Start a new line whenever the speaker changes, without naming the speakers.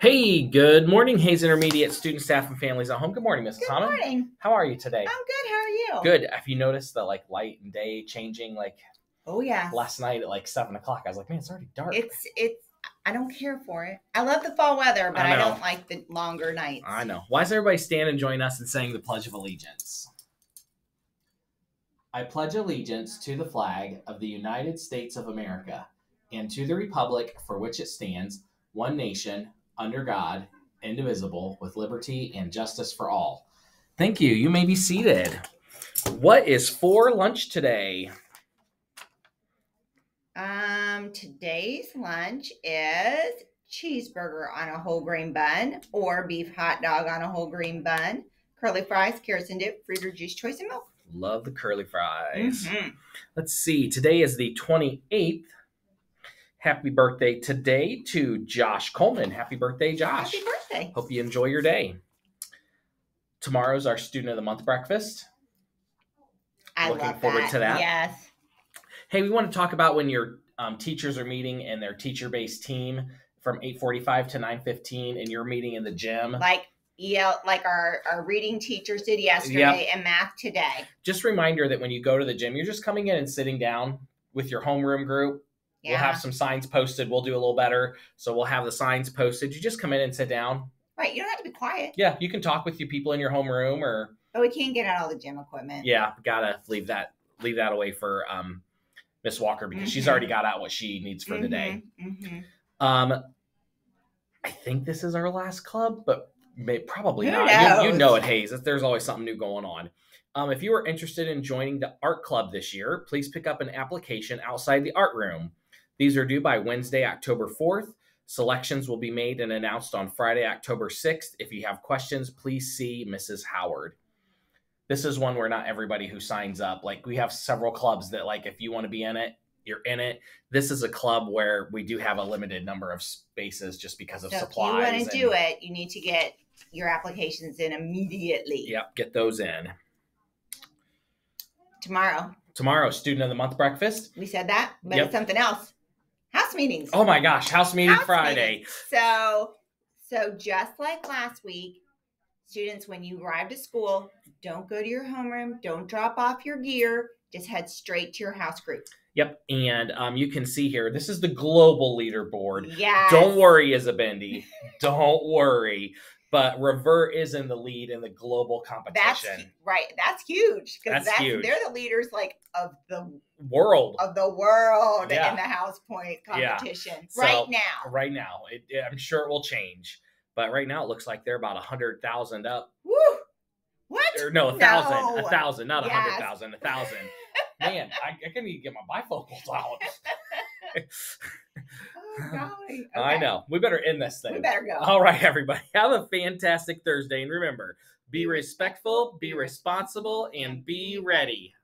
Hey, good morning, Hayes Intermediate student, staff, and families at home. Good morning, Mrs.
Good
Hammond.
morning.
How are you today?
I'm good. How are you?
Good. Have you noticed the like light and day changing? Like
Oh yeah.
last night at like seven o'clock, I was like, man, it's already dark.
It's it's. I don't care for it. I love the fall weather, but
I
I, don't like the longer nights.
I know. Why does everybody stand and join us in saying the Pledge of Allegiance? I pledge allegiance to the flag of the United States of America and to the republic for which it stands, one nation, under God, indivisible, with liberty and justice for all. Thank you. You may be seated. What is for lunch today?
Um, today's lunch is cheeseburger on a whole grain bun or beef hot dog on a whole grain bun, curly fries, carrots and dip, fruit or juice choice, and milk.
Love the curly fries.
Mhm.
Let's see. Today is the 28th. Happy birthday today to Josh Coleman. Happy birthday, Josh.
Happy birthday!
Hope you enjoy your day. Tomorrow's our Student of the Month breakfast.
I
Looking
love
forward
that.
to that.
Yes.
Hey, we want to talk about when your um, teachers are meeting and their teacher-based team from 8:45 to 9:15, and you're meeting in the gym.
Like EL, like our our reading teachers did yesterday and math today.
Just reminder that when you go to the gym, you're just coming in and sitting down with your homeroom group.
Yeah.
We'll have some signs posted. We'll do a little better. So we'll have the signs posted. You just come in and sit down.
right. You don't have to be quiet.
Yeah, you can talk with your people in your homeroom or
But we can't get out all the gym equipment.
yeah, gotta leave that leave that away for um Miss Walker because she's
Mhm.
already got out what she needs for the day.
hmm
Um I think this is our last club, but may, probably
Who
not. You, you know it, Hayes. There's always something new going on. Um, if you are interested in joining the art club this year, please pick up an application outside the art room. These are due by Wednesday, October 4th. Selections will be made and announced on Friday, October 6th. If you have questions, please see Mrs. Howard. This is one where not everybody who signs up, like we have several clubs that, like, if you want to be in it, you're in it. This is a club where we do have a limited number of spaces just because of
So if you want to do it, you need to get your applications in immediately.
Yep, get those in.
Tomorrow.
Tomorrow, student of the month breakfast.
We said that, but
Yep.
it's something else. House meetings.
Oh my gosh, house meeting
House
Friday.
So, so just like last week, students, when you arrive to school, don't go to your homeroom, don't drop off your gear, just head straight to your house group.
Yep, and um, you can see here. This is the global leaderboard.
Yeah.
Don't worry, Isibindi. Don't worry. But Reveur is in the lead in the global competition.
That's right. That's huge because
That's
that's,
huge.
they're the leaders like of the
World
of the world
Yeah.
in the house point
Yeah.
competition
So,
right now.
right now. It, it- I'm sure it will change, but right now it looks like they're about a hundred thousand up.
Woo! What?
Or no, a thousand, a thousand, not a
Yes.
hundred thousand, a thousand. Man, I, I can't even get my bifocals out.
Golly.
I know. We better end this thing.
We better go.
All right, everybody. Have a fantastic Thursday. And remember, be respectful, be responsible, and be ready.